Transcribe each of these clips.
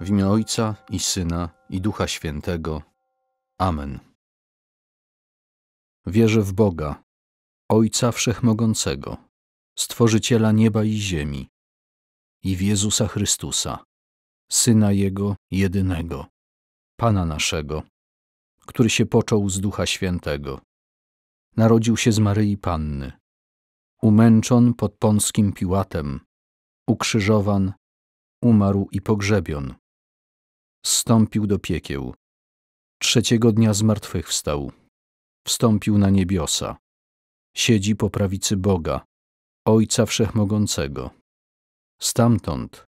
W imię Ojca i Syna i Ducha Świętego. Amen. Wierzę w Boga, Ojca Wszechmogącego, Stworzyciela nieba i ziemi, i w Jezusa Chrystusa, Syna Jego jedynego, Pana naszego, który się począł z Ducha Świętego. Narodził się z Maryi Panny, umęczon pod Pąckim Piłatem, ukrzyżowan, umarł i pogrzebion zstąpił do piekieł. Trzeciego dnia zmartwychwstał. Wstąpił na niebiosa. Siedzi po prawicy Boga, Ojca Wszechmogącego. Stamtąd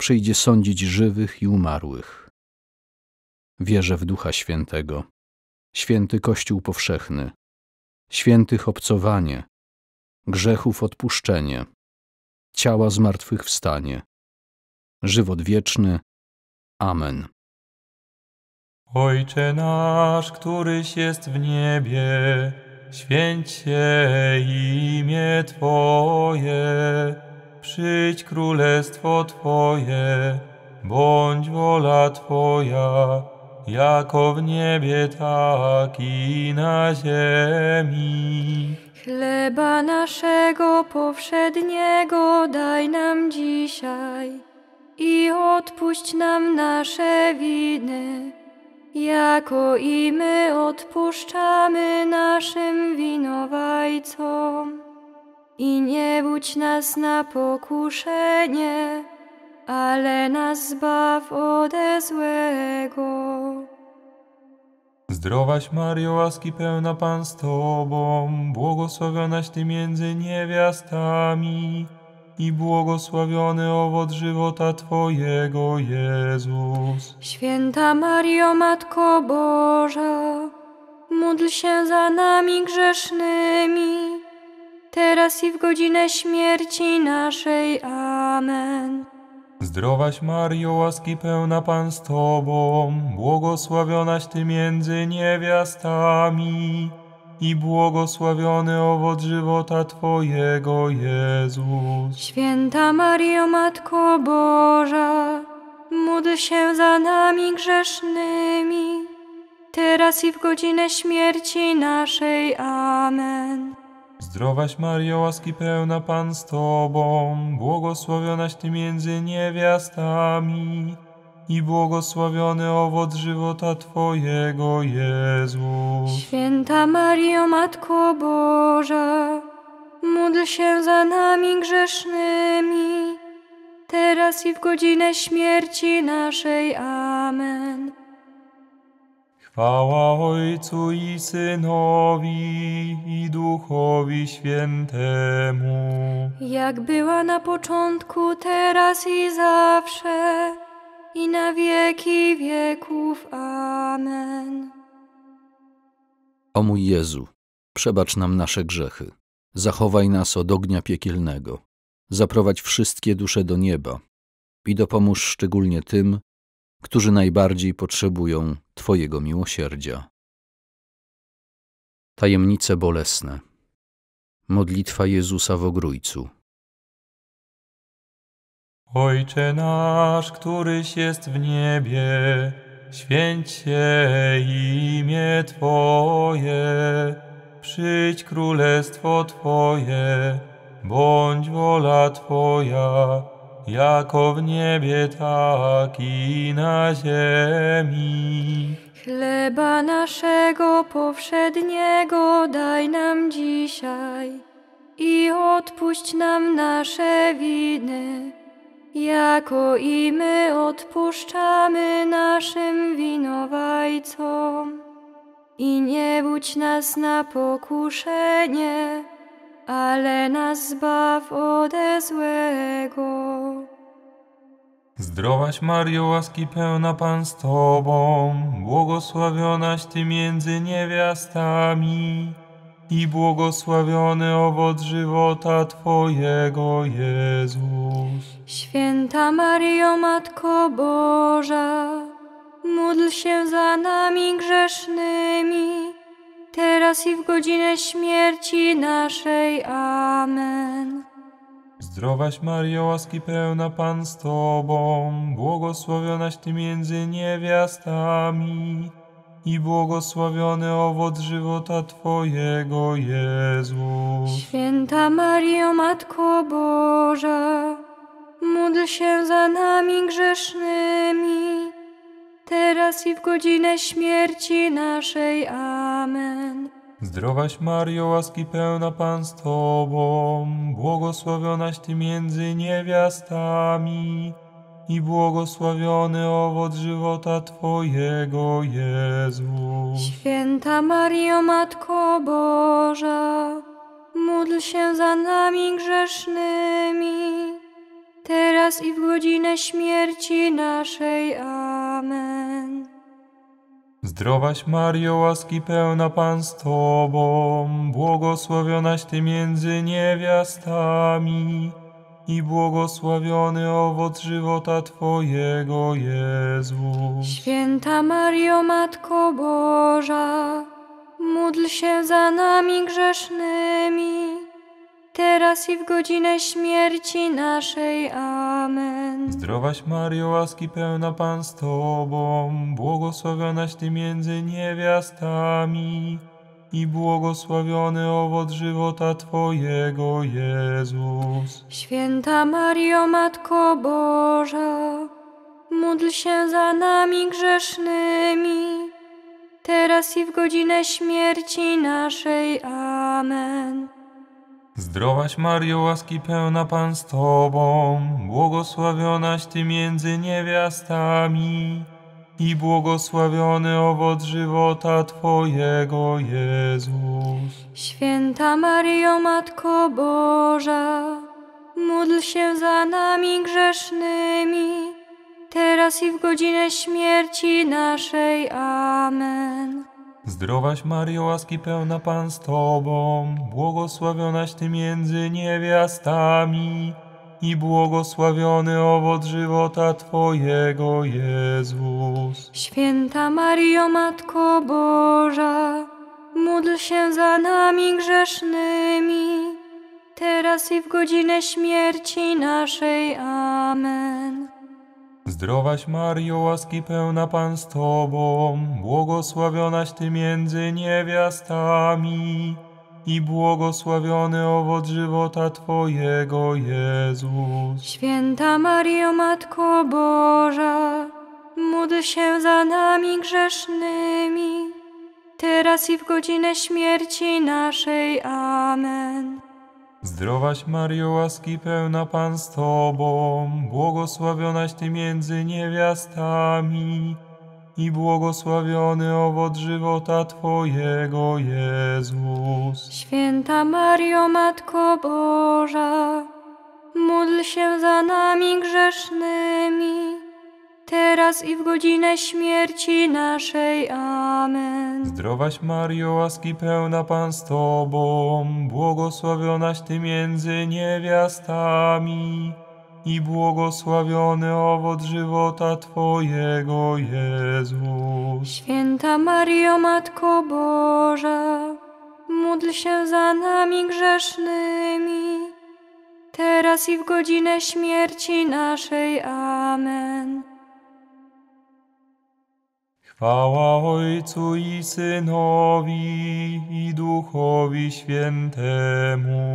przyjdzie sądzić żywych i umarłych. Wierzę w Ducha Świętego, święty Kościół powszechny, świętych obcowanie, grzechów odpuszczenie, ciała zmartwychwstanie, żywot wieczny, Amen. Ojcze nasz, któryś jest w niebie, święć się imię Twoje, przyjdź królestwo Twoje, bądź wola Twoja, jako w niebie, tak i na ziemi. Chleba naszego powszedniego daj nam dzisiaj i odpuść nam nasze winy, jako i my odpuszczamy naszym winowajcom. I nie budź nas na pokuszenie, ale nas zbaw ode złego. Zdrowaś Mario, łaski pełna Pan z Tobą, błogosławionaś Ty między niewiastami i błogosławiony owoc żywota Twojego, Jezus. Święta Mario, Matko Boża, módl się za nami grzesznymi, teraz i w godzinę śmierci naszej. Amen. Zdrowaś Mario, łaski pełna Pan z Tobą, błogosławionaś Ty między niewiastami i błogosławiony owoc żywota Twojego, Jezus. Święta Mario, Matko Boża, módl się za nami grzesznymi, teraz i w godzinę śmierci naszej. Amen. Zdrowaś Mario, łaski pełna Pan z Tobą, błogosławionaś Ty między niewiastami i błogosławiony owoc żywota Twojego, Jezus. Święta Mario, Matko Boża, módl się za nami grzesznymi, teraz i w godzinę śmierci naszej. Amen. Chwała Ojcu i Synowi i Duchowi Świętemu. Jak była na początku, teraz i zawsze, i na wieki wieków. Amen. O mój Jezu, przebacz nam nasze grzechy, zachowaj nas od ognia piekielnego, zaprowadź wszystkie dusze do nieba i dopomóż szczególnie tym, którzy najbardziej potrzebują Twojego miłosierdzia. Tajemnice bolesne. Modlitwa Jezusa w Ogrójcu. Ojcze nasz, któryś jest w niebie, święć się imię Twoje, przyjdź królestwo Twoje, bądź wola Twoja, jako w niebie, tak i na ziemi. Chleba naszego powszedniego daj nam dzisiaj i odpuść nam nasze winy, jako i my odpuszczamy naszym winowajcom. I nie budź nas na pokuszenie, ale nas zbaw ode złego. Zdrowaś Mario, łaski pełna Pan z Tobą, błogosławionaś Ty między niewiastami i błogosławiony owoc żywota Twojego, Jezus. Święta Mario, Matko Boża, módl się za nami grzesznymi, teraz i w godzinę śmierci naszej. Amen. Zdrowaś Mario, łaski pełna Pan z Tobą, błogosławionaś Ty między niewiastami i błogosławiony owoc żywota Twojego, Jezus. Święta Mario, Matko Boża, módl się za nami grzesznymi, teraz i w godzinę śmierci naszej. Amen. Zdrowaś Mario, łaski pełna Pan z Tobą, błogosławionaś Ty między niewiastami i błogosławiony owoc żywota Twojego, Jezus. Święta Mario, Matko Boża, módl się za nami grzesznymi, teraz i w godzinę śmierci naszej. Amen. Zdrowaś Mario, łaski pełna Pan z Tobą, błogosławionaś Ty między niewiastami i błogosławiony owoc żywota Twojego, Jezus. Święta Mario, Matko Boża, módl się za nami grzesznymi, teraz i w godzinę śmierci naszej. Amen. Zdrowaś Mario, łaski pełna Pan z Tobą, błogosławionaś Ty między niewiastami i błogosławiony owoc żywota Twojego, Jezus. Święta Mario, Matko Boża, módl się za nami grzesznymi, teraz i w godzinę śmierci naszej. Amen. Zdrowaś Mario, łaski pełna Pan z Tobą, błogosławionaś Ty między niewiastami i błogosławiony owoc żywota Twojego, Jezus. Święta Mario, Matko Boża, módl się za nami grzesznymi, teraz i w godzinę śmierci naszej. Amen. Zdrowaś Mario, łaski pełna Pan z Tobą, błogosławionaś Ty między niewiastami i błogosławiony owoc żywota Twojego, Jezus. Święta Mario, Matko Boża, módl się za nami grzesznymi, teraz i w godzinę śmierci naszej. Amen. Zdrowaś Mario, łaski pełna Pan z Tobą, błogosławionaś Ty między niewiastami i błogosławiony owoc żywota Twojego, Jezus. Święta Mario, Matko Boża, módl się za nami grzesznymi, teraz i w godzinę śmierci naszej. Amen. Zdrowaś Mario, łaski pełna Pan z Tobą, błogosławionaś Ty między niewiastami i błogosławiony owoc żywota Twojego, Jezus. Święta Mario, Matko Boża, módl się za nami grzesznymi, teraz i w godzinę śmierci naszej. Amen. Zdrowaś Mario, łaski pełna Pan z Tobą, błogosławionaś Ty między niewiastami i błogosławiony owoc żywota Twojego, Jezus. Święta Mario, Matko Boża, módl się za nami grzesznymi, teraz i w godzinę śmierci naszej. Amen. Chwała Ojcu i Synowi i Duchowi Świętemu.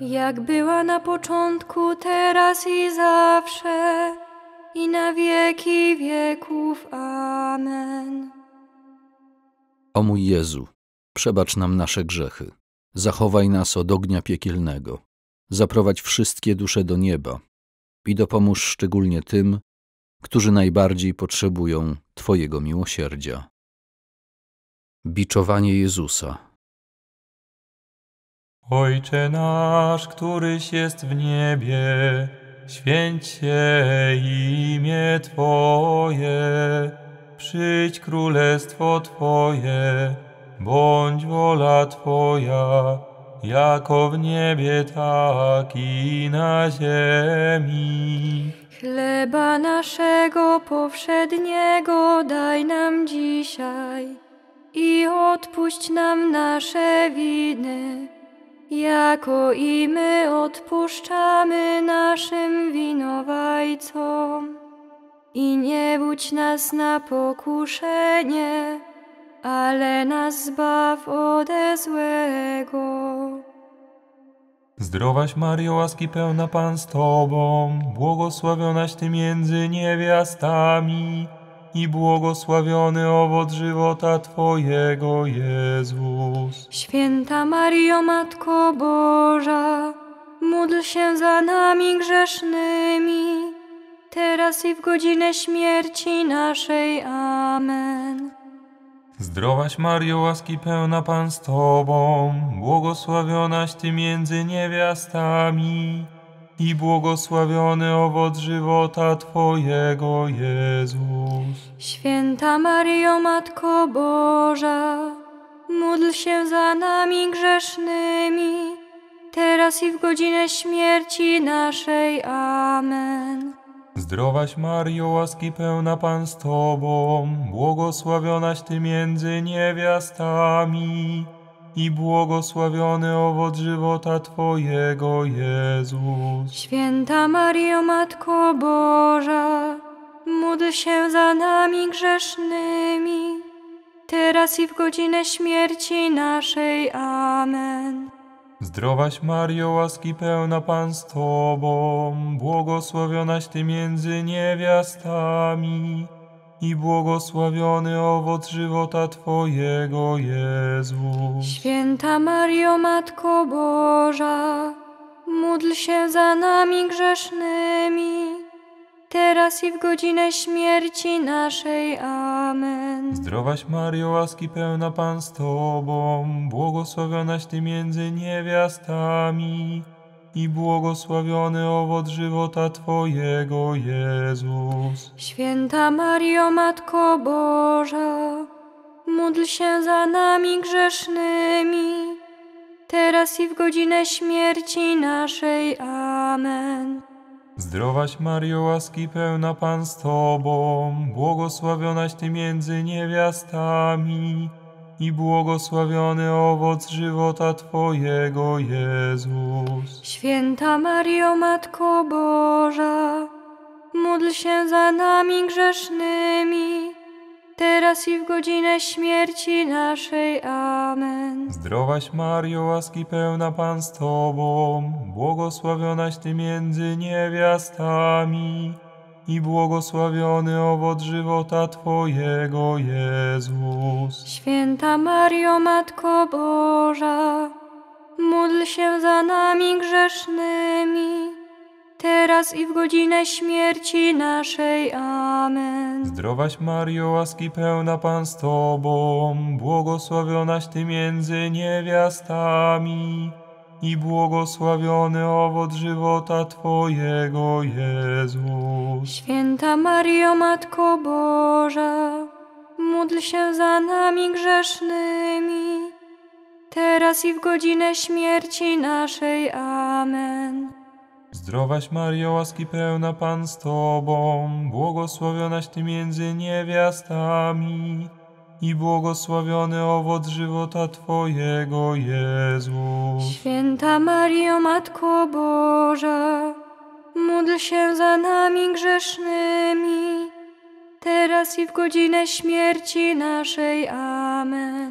Jak była na początku, teraz i zawsze, i na wieki wieków. Amen. O mój Jezu, przebacz nam nasze grzechy, zachowaj nas od ognia piekielnego, zaprowadź wszystkie dusze do nieba i dopomóż szczególnie tym, którzy najbardziej potrzebują Twojego miłosierdzia. Biczowanie Jezusa. Ojcze nasz, któryś jest w niebie, święć się imię Twoje, przyjdź królestwo Twoje, bądź wola Twoja, jako w niebie, tak i na ziemi. Chleba naszego powszedniego daj nam dzisiaj i odpuść nam nasze winy, jako i my odpuszczamy naszym winowajcom. I nie budź nas na pokuszenie, ale nas zbaw ode złego. Zdrowaś Mario, łaski pełna Pan z Tobą, błogosławionaś Ty między niewiastami i błogosławiony owoc żywota Twojego, Jezus. Święta Mario, Matko Boża, módl się za nami grzesznymi, teraz i w godzinę śmierci naszej. Amen. Zdrowaś Mario, łaski pełna Pan z Tobą, błogosławionaś Ty między niewiastami i błogosławiony owoc żywota Twojego, Jezus. Święta Mario, Matko Boża, módl się za nami grzesznymi, teraz i w godzinę śmierci naszej. Amen. Zdrowaś Mario, łaski pełna Pan z Tobą, błogosławionaś Ty między niewiastami i błogosławiony owoc żywota Twojego, Jezus. Święta Mario, Matko Boża, módl się za nami grzesznymi, teraz i w godzinę śmierci naszej. Amen. Zdrowaś Mario, łaski pełna Pan z Tobą, błogosławionaś Ty między niewiastami i błogosławiony owoc żywota Twojego, Jezus. Święta Mario, Matko Boża, módl się za nami grzesznymi, teraz i w godzinę śmierci naszej. Amen. Zdrowaś Mario, łaski pełna Pan z Tobą, błogosławionaś Ty między niewiastami i błogosławiony owoc żywota Twojego, Jezus. Święta Mario, Matko Boża, módl się za nami grzesznymi, teraz i w godzinę śmierci naszej. Amen. Zdrowaś Mario, łaski pełna Pan z Tobą, błogosławionaś Ty między niewiastami i błogosławiony owoc żywota Twojego, Jezus. Święta Mario, Matko Boża, módl się za nami grzesznymi, teraz i w godzinę śmierci naszej. Amen. Zdrowaś Mario, łaski pełna Pan z Tobą, błogosławionaś Ty między niewiastami i błogosławiony owoc żywota Twojego, Jezus. Święta Mario, Matko Boża, módl się za nami grzesznymi, teraz i w godzinę śmierci naszej. Amen. Zdrowaś Mario, łaski pełna Pan z Tobą, błogosławionaś Ty między niewiastami i błogosławiony owoc żywota Twojego, Jezus. Święta Mario, Matko Boża, módl się za nami grzesznymi, teraz i w godzinę śmierci naszej. Amen. Zdrowaś Mario, łaski pełna Pan z Tobą, błogosławionaś Ty między niewiastami i błogosławiony owoc żywota Twojego, Jezus. Święta Mario, Matko Boża, módl się za nami grzesznymi, teraz i w godzinę śmierci naszej. Amen.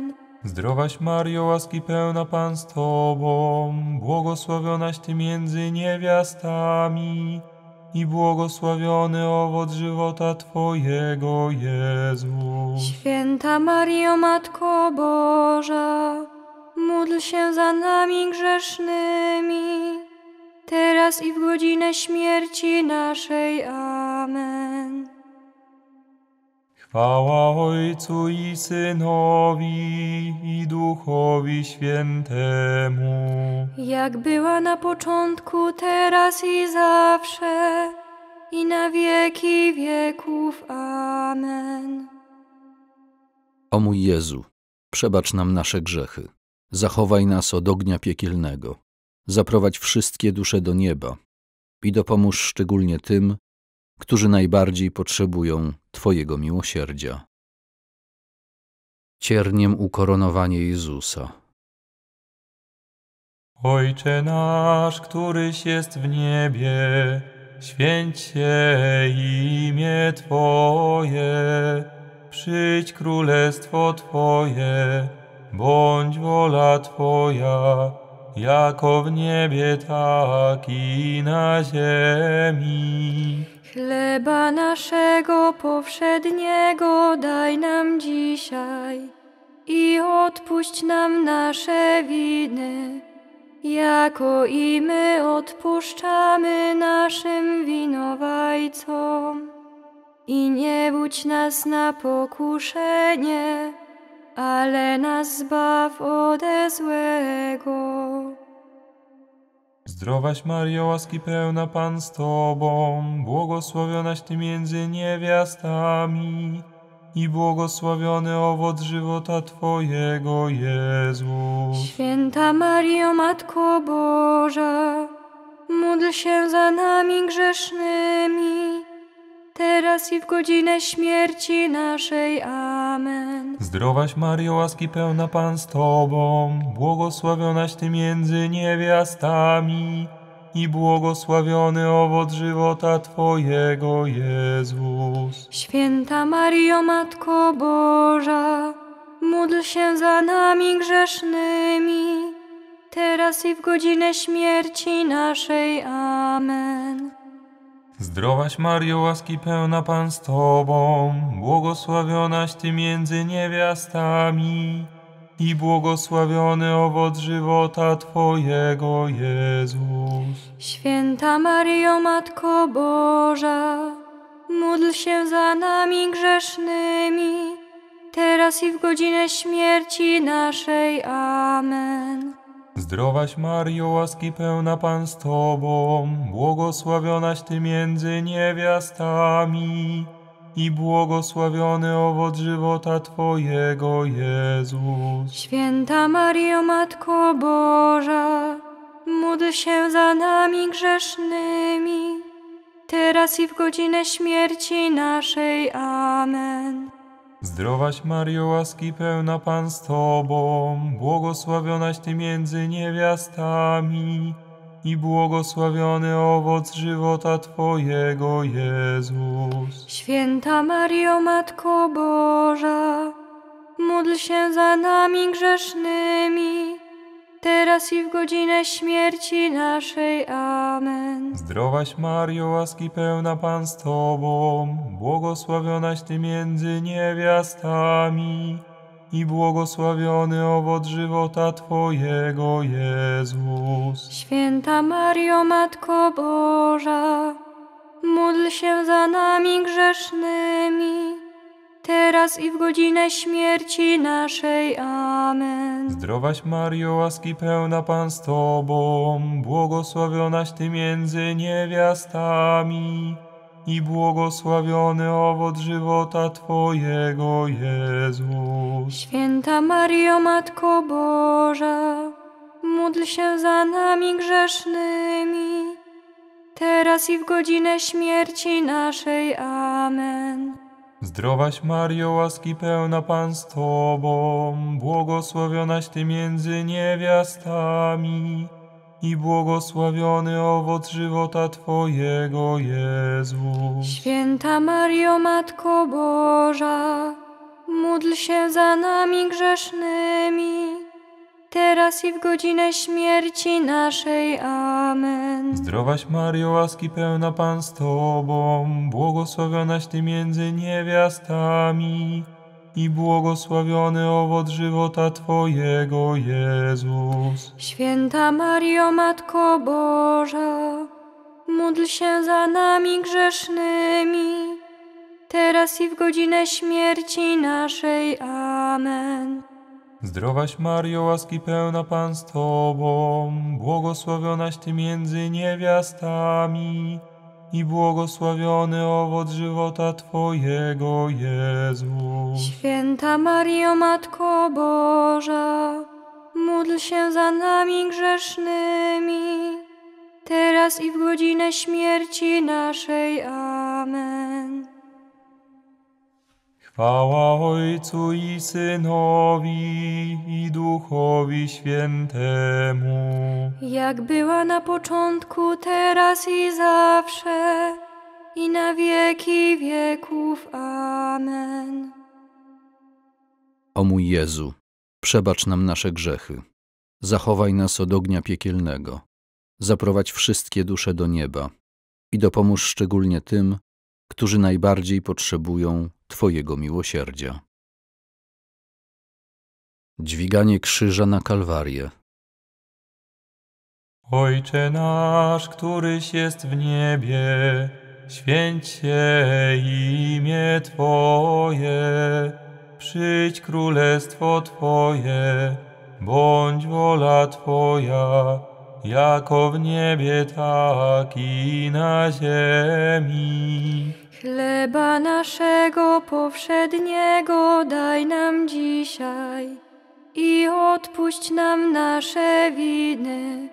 Zdrowaś Mario, łaski pełna Pan z Tobą, błogosławionaś Ty między niewiastami i błogosławiony owoc żywota Twojego, Jezus. Święta Mario, Matko Boża, módl się za nami grzesznymi, teraz i w godzinę śmierci naszej. Amen. Chwała Ojcu i Synowi i Duchowi Świętemu. Jak była na początku, teraz i zawsze, i na wieki wieków. Amen. O mój Jezu, przebacz nam nasze grzechy, zachowaj nas od ognia piekielnego, zaprowadź wszystkie dusze do nieba i dopomóż szczególnie tym, którzy najbardziej potrzebują Twojego miłosierdzia. Cierniem ukoronowanie Jezusa. Ojcze nasz, któryś jest w niebie, święć się imię Twoje, przyjdź królestwo Twoje, bądź wola Twoja, jako w niebie, tak i na ziemi. Chleba naszego powszedniego daj nam dzisiaj i odpuść nam nasze winy, jako i my odpuszczamy naszym winowajcom. I nie budź nas na pokuszenie, ale nas zbaw ode złego. Zdrowaś Mario, łaski pełna Pan z Tobą, błogosławionaś Ty między niewiastami i błogosławiony owoc żywota Twojego, Jezus. Święta Mario, Matko Boża, módl się za nami grzesznymi, teraz i w godzinę śmierci naszej. Amen. Zdrowaś Mario, łaski pełna Pan z Tobą, błogosławionaś Ty między niewiastami i błogosławiony owoc żywota Twojego, Jezus. Święta Mario, Matko Boża, módl się za nami grzesznymi, teraz i w godzinę śmierci naszej. Amen. Zdrowaś Mario, łaski pełna Pan z Tobą, błogosławionaś Ty między niewiastami i błogosławiony owoc żywota Twojego, Jezus. Święta Mario, Matko Boża, módl się za nami grzesznymi, teraz i w godzinę śmierci naszej. Amen. Zdrowaś Mario, łaski pełna Pan z Tobą, błogosławionaś Ty między niewiastami i błogosławiony owoc żywota Twojego, Jezus. Święta Mario, Matko Boża, módl się za nami grzesznymi, teraz i w godzinę śmierci naszej. Amen. Zdrowaś Mario, łaski pełna Pan z Tobą, błogosławionaś Ty między niewiastami i błogosławiony owoc żywota Twojego, Jezus. Święta Mario, Matko Boża, módl się za nami grzesznymi, teraz i w godzinę śmierci naszej. Amen. Zdrowaś Mario, łaski pełna Pan z Tobą, błogosławionaś Ty między niewiastami i błogosławiony owoc żywota Twojego, Jezus. Święta Mario, Matko Boża, módl się za nami grzesznymi, teraz i w godzinę śmierci naszej. Amen. Zdrowaś Mario, łaski pełna Pan z Tobą, błogosławionaś Ty między niewiastami i błogosławiony owoc żywota Twojego, Jezus. Święta Mario, Matko Boża, módl się za nami grzesznymi, teraz i w godzinę śmierci naszej. Amen. Zdrowaś Mario, łaski pełna Pan z Tobą, błogosławionaś Ty między niewiastami i błogosławiony owoc żywota Twojego, Jezus. Święta Mario, Matko Boża, módl się za nami grzesznymi, teraz i w godzinę śmierci naszej. Amen. Zdrowaś Mario, łaski pełna Pan z Tobą, błogosławionaś Ty między niewiastami i błogosławiony owoc żywota Twojego, Jezus. Święta Mario, Matko Boża, módl się za nami grzesznymi, teraz i w godzinę śmierci naszej. Amen. Zdrowaś Mario, łaski pełna Pan z Tobą, błogosławionaś Ty między niewiastami i błogosławiony owoc żywota Twojego, Jezus. Święta Mario, Matko Boża, módl się za nami grzesznymi, teraz i w godzinę śmierci naszej. Amen. Chwała Ojcu i Synowi i Duchowi Świętemu, jak była na początku, teraz i zawsze, i na wieki wieków. Amen. O mój Jezu, przebacz nam nasze grzechy, zachowaj nas od ognia piekielnego, zaprowadź wszystkie dusze do nieba i dopomóż szczególnie tym, którzy najbardziej potrzebują Twojego miłosierdzia. Dźwiganie krzyża na Kalwarię. Ojcze nasz, któryś jest w niebie, święć się imię Twoje, przyjdź królestwo Twoje, bądź wola Twoja, jako w niebie, tak i na ziemi. Chleba naszego powszedniego daj nam dzisiaj i odpuść nam nasze winy,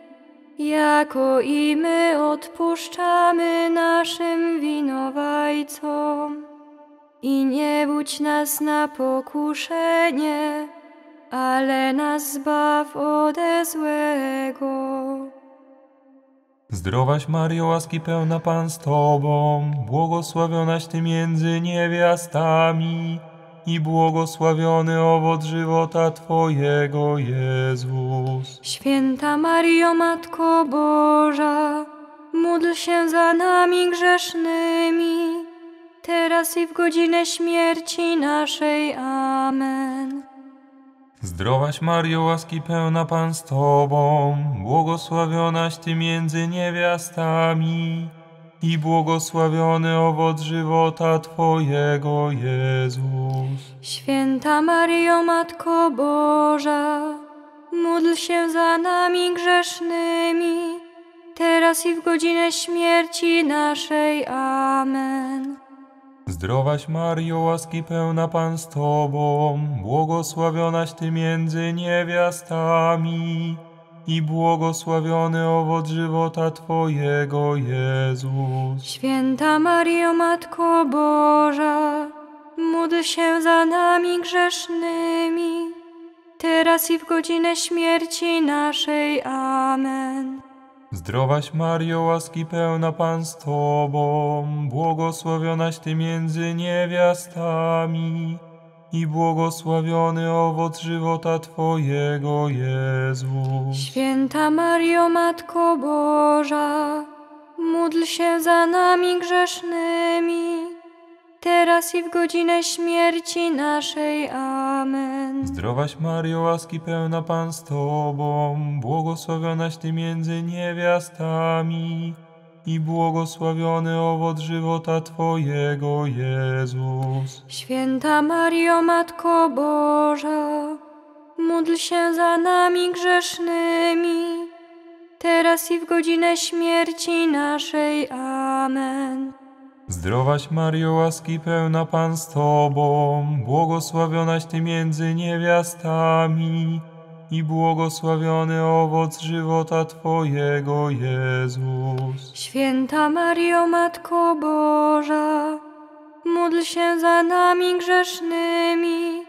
jako i my odpuszczamy naszym winowajcom. I nie budź nas na pokuszenie, ale nas zbaw ode złego. Zdrowaś Mario, łaski pełna Pan z Tobą, błogosławionaś Ty między niewiastami i błogosławiony owoc żywota Twojego, Jezus. Święta Mario, Matko Boża, módl się za nami grzesznymi, teraz i w godzinę śmierci naszej. Amen. Zdrowaś Mario, łaski pełna Pan z Tobą, błogosławionaś Ty między niewiastami i błogosławiony owoc żywota Twojego, Jezus. Święta Mario, Matko Boża, módl się za nami grzesznymi, teraz i w godzinę śmierci naszej. Amen. Zdrowaś Mario, łaski pełna Pan z Tobą, błogosławionaś Ty między niewiastami i błogosławiony owoc żywota Twojego, Jezus. Święta Mario, Matko Boża, módl się za nami grzesznymi, teraz i w godzinę śmierci naszej. Amen. Zdrowaś Mario, łaski pełna Pan z Tobą, błogosławionaś Ty między niewiastami i błogosławiony owoc żywota Twojego, Jezus. Święta Mario, Matko Boża, módl się za nami grzesznymi, teraz i w godzinę śmierci naszej. Amen. Zdrowaś Mario, łaski pełna Pan z Tobą, błogosławionaś Ty między niewiastami i błogosławiony owoc żywota Twojego, Jezus. Święta Mario, Matko Boża, módl się za nami grzesznymi, teraz i w godzinę śmierci naszej. Amen. Zdrowaś Mario, łaski pełna Pan z Tobą, błogosławionaś Ty między niewiastami i błogosławiony owoc żywota Twojego, Jezus. Święta Mario, Matko Boża, módl się za nami grzesznymi,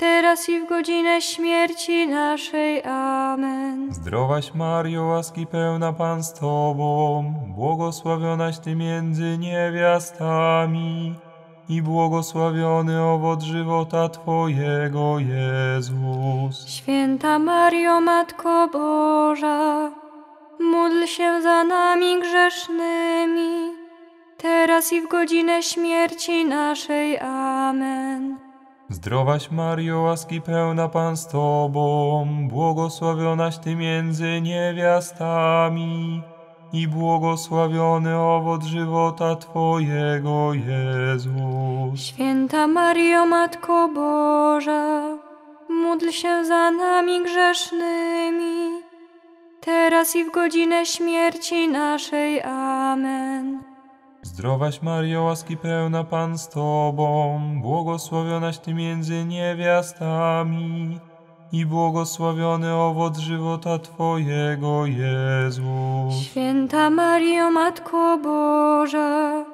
teraz i w godzinę śmierci naszej. Amen. Zdrowaś Mario, łaski pełna Pan z Tobą, błogosławionaś Ty między niewiastami i błogosławiony owoc żywota Twojego, Jezus. Święta Mario, Matko Boża, módl się za nami grzesznymi, teraz i w godzinę śmierci naszej. Amen. Zdrowaś Mario, łaski pełna Pan z Tobą, błogosławionaś Ty między niewiastami i błogosławiony owoc żywota Twojego, Jezus. Święta Mario, Matko Boża, módl się za nami grzesznymi, teraz i w godzinę śmierci naszej. Amen. Zdrowaś Mario, łaski pełna Pan z Tobą, błogosławionaś Ty między niewiastami i błogosławiony owoc żywota Twojego, Jezus. Święta Mario, Matko Boża,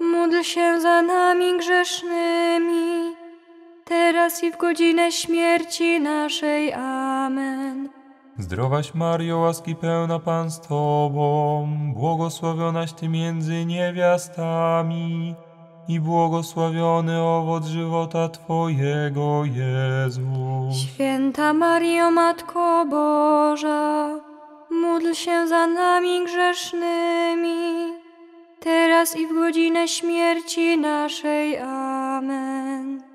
módl się za nami grzesznymi, teraz i w godzinę śmierci naszej. Amen. Zdrowaś Mario, łaski pełna Pan z Tobą, błogosławionaś Ty między niewiastami i błogosławiony owoc żywota Twojego, Jezus. Święta Mario, Matko Boża, módl się za nami grzesznymi, teraz i w godzinę śmierci naszej. Amen.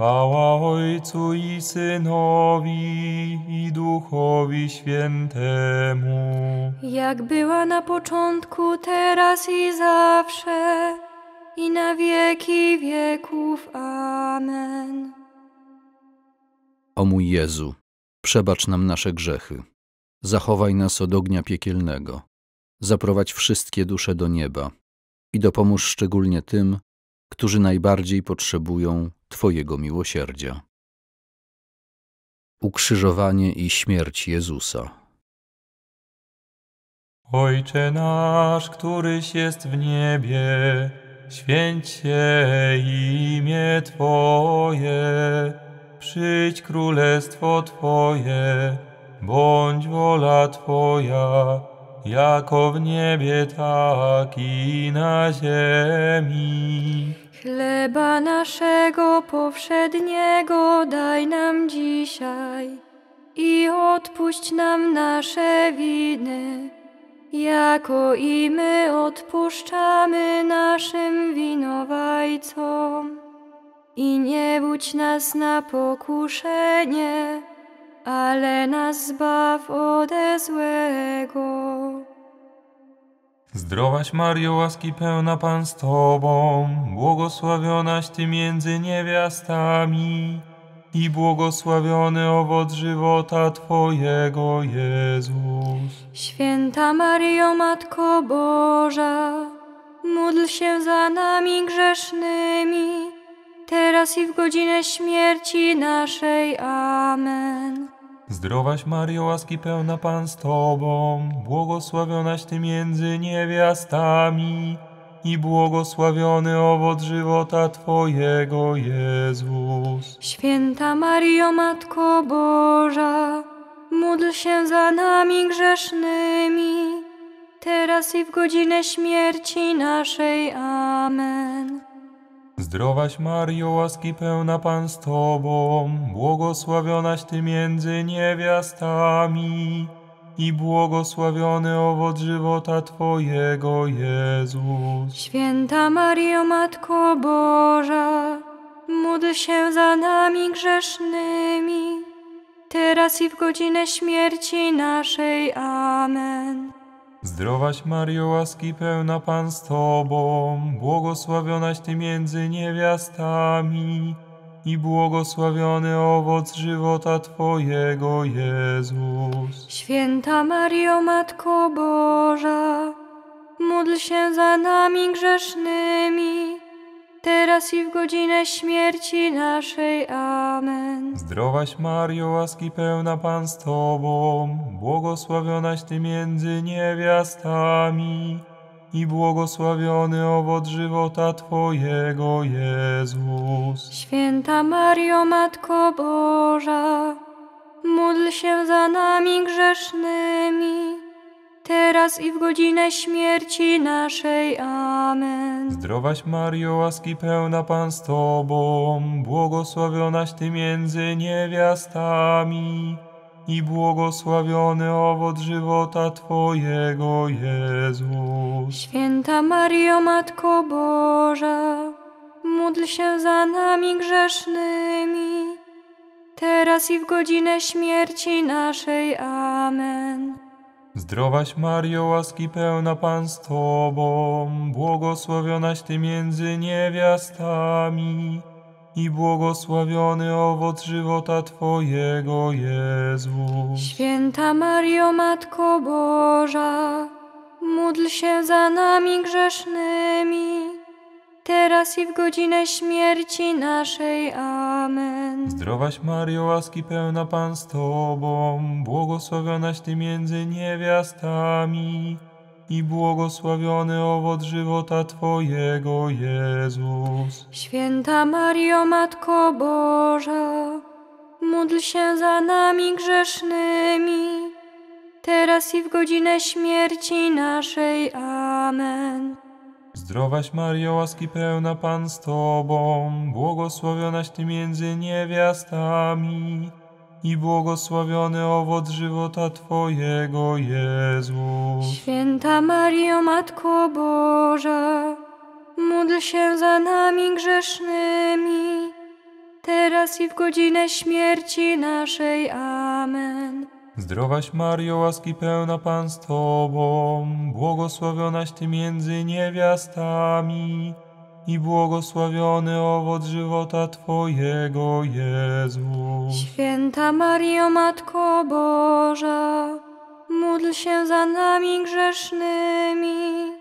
Chwała Ojcu i Synowi i Duchowi Świętemu. Jak była na początku, teraz i zawsze, i na wieki wieków. Amen. O mój Jezu, przebacz nam nasze grzechy. Zachowaj nas od ognia piekielnego. Zaprowadź wszystkie dusze do nieba i dopomóż szczególnie tym, którzy najbardziej potrzebują Twojego miłosierdzia. Ukrzyżowanie i śmierć Jezusa. Ojcze nasz, któryś jest w niebie, święć się imię Twoje, przyjdź królestwo Twoje, bądź wola Twoja, jako w niebie, tak i na ziemi. Chleba naszego powszedniego daj nam dzisiaj i odpuść nam nasze winy, jako i my odpuszczamy naszym winowajcom. I nie budź nas na pokuszenie, ale nas zbaw ode złego. Zdrowaś Mario, łaski pełna Pan z Tobą, błogosławionaś Ty między niewiastami i błogosławiony owoc żywota Twojego, Jezus. Święta Maryjo, Matko Boża, módl się za nami grzesznymi, teraz i w godzinę śmierci naszej. Amen. Zdrowaś Mario, łaski pełna Pan z Tobą, błogosławionaś Ty między niewiastami i błogosławiony owoc żywota Twojego, Jezus. Święta Maryjo, Matko Boża, módl się za nami grzesznymi, teraz i w godzinę śmierci naszej. Amen. Zdrowaś Mario, łaski pełna Pan z Tobą, błogosławionaś Ty między niewiastami i błogosławiony owoc żywota Twojego, Jezus. Święta Maryjo, Matko Boża, módl się za nami grzesznymi, teraz i w godzinę śmierci naszej. Amen. Zdrowaś Mario, łaski pełna Pan z Tobą, błogosławionaś Ty między niewiastami i błogosławiony owoc żywota Twojego, Jezus. Święta Maryjo, Matko Boża, módl się za nami grzesznymi, teraz i w godzinę śmierci naszej. Amen. Zdrowaś Mario, łaski pełna Pan z Tobą, błogosławionaś Ty między niewiastami i błogosławiony owoc żywota Twojego, Jezus. Święta Maryjo, Matko Boża, módl się za nami grzesznymi, teraz i w godzinę śmierci naszej. Amen. Zdrowaś Mario, łaski pełna Pan z Tobą, błogosławionaś Ty między niewiastami i błogosławiony owoc żywota Twojego, Jezus. Święta Maryjo, Matko Boża, módl się za nami grzesznymi, teraz i w godzinę śmierci naszej. Amen. Zdrowaś Mario, łaski pełna Pan z Tobą, błogosławionaś Ty między niewiastami i błogosławiony owoc żywota Twojego, Jezus. Święta Maryjo, Matko Boża, módl się za nami grzesznymi, teraz i w godzinę śmierci naszej. Amen. Zdrowaś Mario, łaski pełna Pan z Tobą, błogosławionaś Ty między niewiastami i błogosławiony owoc żywota Twojego, Jezus. Święta Maryjo, Matko Boża, módl się za nami grzesznymi, teraz i w godzinę śmierci naszej. Amen. Zdrowaś Mario, łaski pełna Pan z Tobą, błogosławionaś Ty między niewiastami i błogosławiony owoc żywota Twojego, Jezus. Święta Mario, Matko Boża, módl się za nami grzesznymi, teraz i w godzinę śmierci naszej. Amen. Zdrowaś Mario, łaski pełna Pan z Tobą, błogosławionaś Ty między niewiastami i błogosławiony owoc żywota Twojego, Jezus. Święta Mario, Matko Boża, módl się za nami grzesznymi,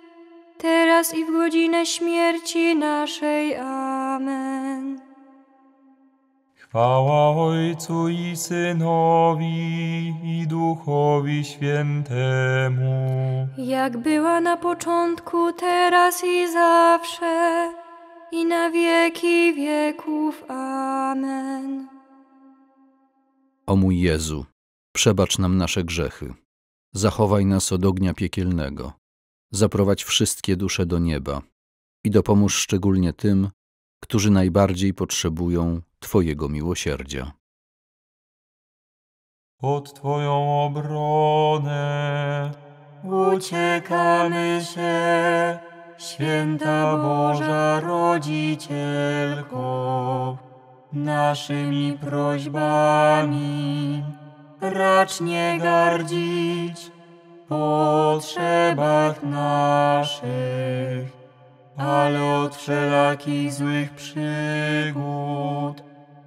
teraz i w godzinę śmierci naszej. Amen. Chwała Ojcu i Synowi i Duchowi Świętemu. Jak była na początku, teraz i zawsze, i na wieki wieków. Amen. O mój Jezu, przebacz nam nasze grzechy. Zachowaj nas od ognia piekielnego. Zaprowadź wszystkie dusze do nieba i dopomóż szczególnie tym, którzy najbardziej potrzebują Twojego miłosierdzia. Pod Twoją obronę uciekamy się, Święta Boża Rodzicielko. Naszymi prośbami racz nie gardzić potrzebach naszych, ale od wszelakich złych przygód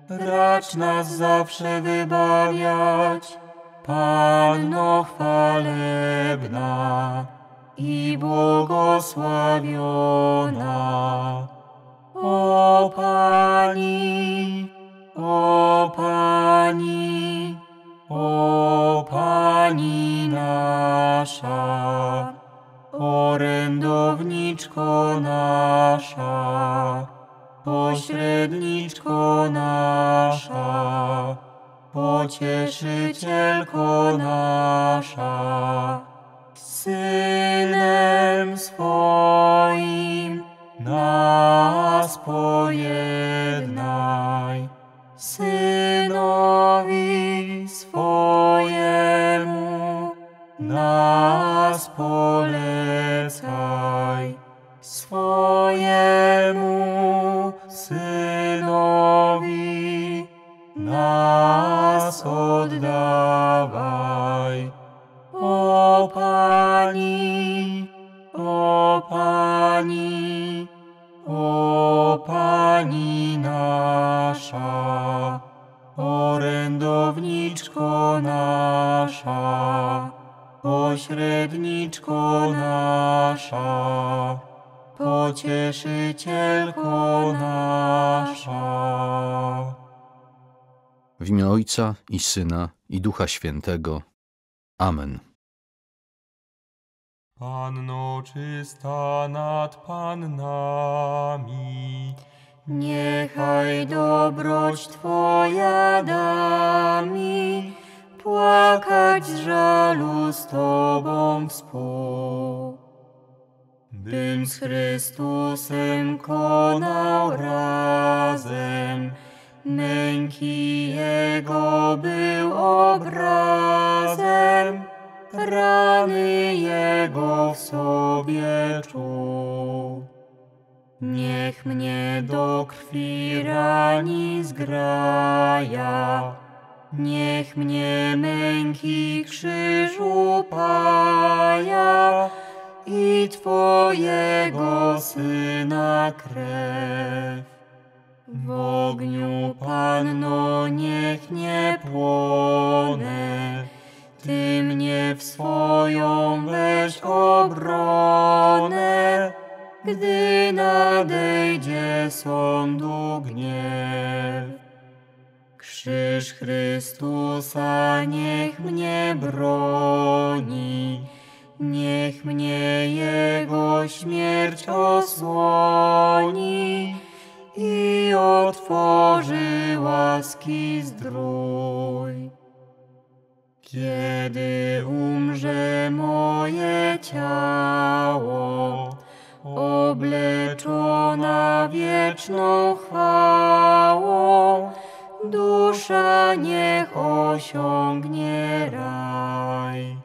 racz nas zawsze wybawiać, Panno chwalebna i błogosławiona. O Pani, o Pani, o Pani nasza, orędowniczko nasza, pośredniczko nasza, pocieszycielko nasza, Syna i Ducha Świętego. Amen. Panno czysta nad Pannami, Niechaj dobroć Twoja da mi płakać z żalu z Tobą współ. Bym z Chrystusem konał razem, męki Jego był obrazem, rany Jego w sobie czuł. Niech mnie do krwi rani zgraja, niech mnie męki krzyżu paja i Twojego Syna krew. W ogniu, Panno, niech nie płonę, Ty mnie w swoją weź obronę, gdy nadejdzie sądu gniew. Krzyż Chrystusa niech mnie broni, niech mnie Jego śmierć osłoni i otworzy łaski zdrój. Kiedy umrze moje ciało, obleczona wieczną chwałą, dusza niech osiągnie raj.